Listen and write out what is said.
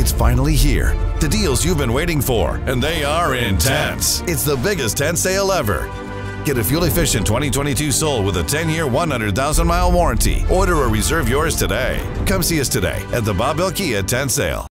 It's finally here. The deals you've been waiting for, and they are intense. It's the biggest tent sale ever. Get a fuel efficient 2022 Soul with a 10 year, 100,000 mile warranty. Order or reserve yours today. Come see us today at the Bob Bell Kia tent sale.